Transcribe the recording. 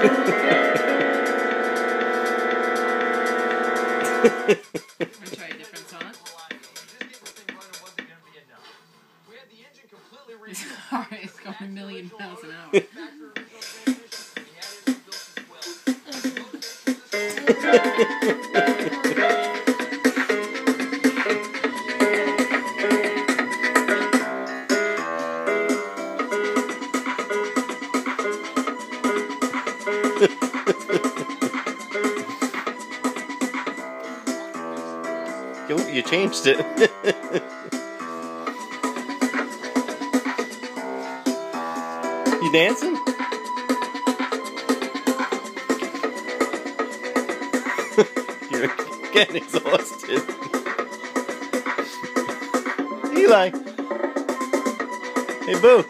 Alright, it's going a million miles an hour. You, you changed it. you dancing? You're getting exhausted. Eli. Hey, Boo.